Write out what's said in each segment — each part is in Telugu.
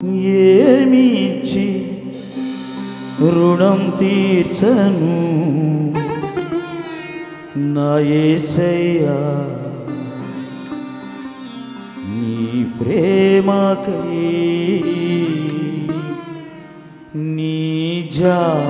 ఏమిచ్చి రుణం తీర్చను నా ఏసయ్యా నీ ప్రేమకై నీ జాలికై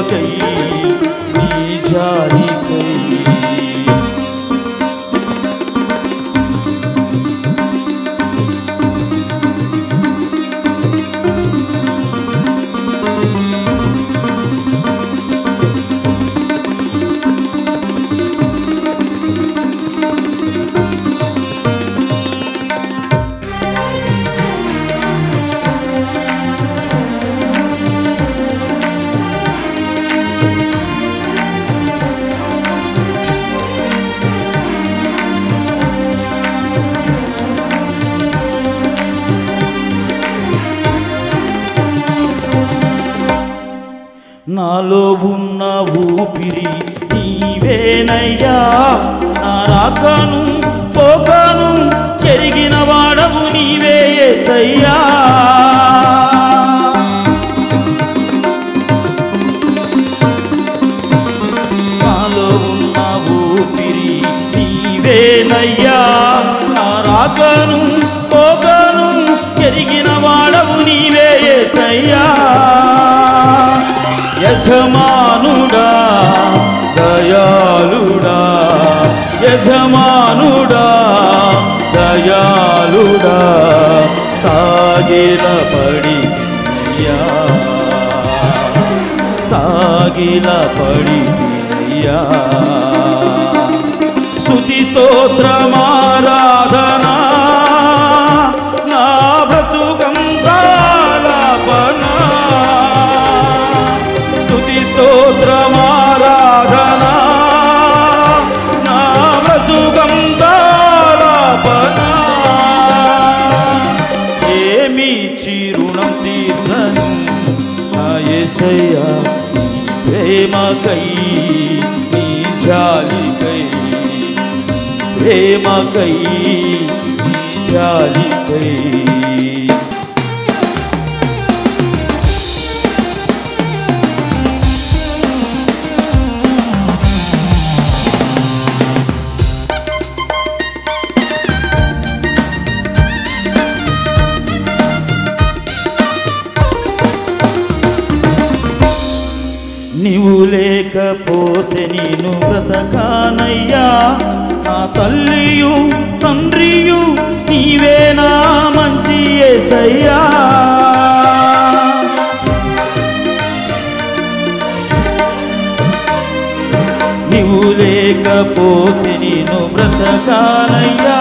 toquem నాలో ఉన్న ఊపిరి నీవేనయ్యా. నా రాకను పోకను చెరిగిన వాడవు నీవే యేసయ్యా నాలో ఉన్న ఊపిరి నీవేనయ్యా. నా రాకను పోకను జరిగిన వాడవు నీవే యజమానుడా దయాళుడా సాగిల పడి సాగిల పడి స్తుతి స్తోత్రమారాధనా యేసయ్యా నీ ప్రేమకై నీ జాలికై ప్రేమకై నీ జాలికై నీవు లేకపోతే నేను బ్రతకానయ్యా. నా తల్లియు తండ్రియు నీవే నా మంచి ఏసయ్యా. నీవు లేకపోతే నేను బ్రతకానయ్యా.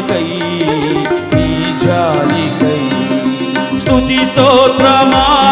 गई नी गई। स्तुति स्तोत्र मा